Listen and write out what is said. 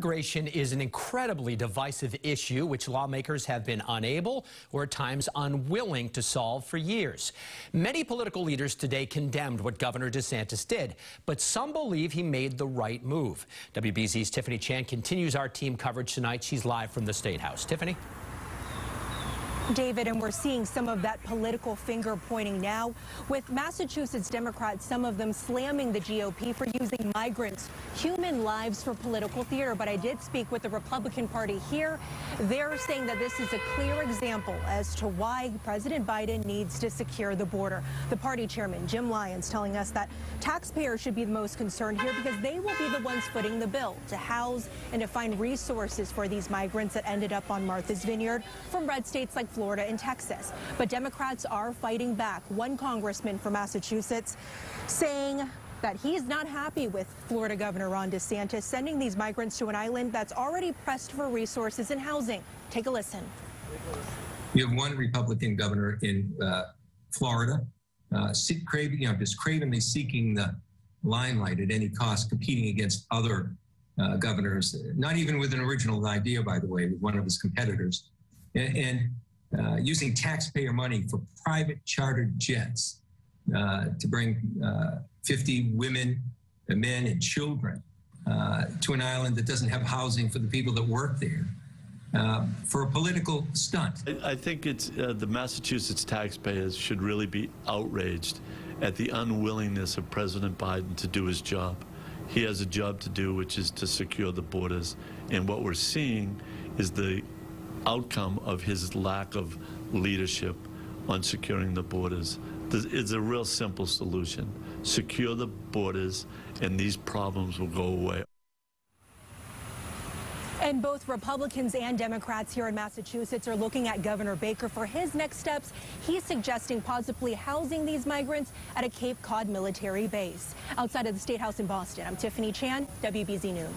Immigration is an incredibly divisive issue which lawmakers have been unable or at times unwilling to solve for years. Many political leaders today condemned what Governor DeSantis did, but some believe he made the right move. WBZ's Tiffany Chan continues our team coverage tonight. She's live from the State House. Tiffany? David, and we're seeing some of that political finger pointing now with Massachusetts Democrats, some of them slamming the GOP for using migrants, human lives for political theater. But I did speak with the Republican Party here. They're saying that this is a clear example as to why President Biden needs to secure the border. The party chairman, Jim Lyons, telling us that taxpayers should be the most concerned here because they will be the ones footing the bill to house and to find resources for these migrants that ended up on Martha's Vineyard from red states like Florida. Florida and Texas. But Democrats are fighting back. One congressman from Massachusetts saying that he's not happy with Florida Governor Ron DeSantis sending these migrants to an island that's already pressed for resources and housing. Take a listen. You have one Republican governor in uh, Florida, uh, you know, just cravenly seeking the limelight at any cost, competing against other uh, governors, not even with an original idea, by the way, with one of his competitors. And, and uh, using taxpayer money for private chartered jets uh, to bring uh, 50 women, men, and children uh, to an island that doesn't have housing for the people that work there. Uh, for a political stunt. I, I think it's uh, the Massachusetts taxpayers should really be outraged at the unwillingness of President Biden to do his job. He has a job to do, which is to secure the borders. And what we're seeing is the outcome of his lack of leadership on securing the borders. It's a real simple solution. Secure the borders, and these problems will go away. And both Republicans and Democrats here in Massachusetts are looking at Governor Baker for his next steps. He's suggesting possibly housing these migrants at a Cape Cod military base. Outside of the State House in Boston, I'm Tiffany Chan, WBZ News.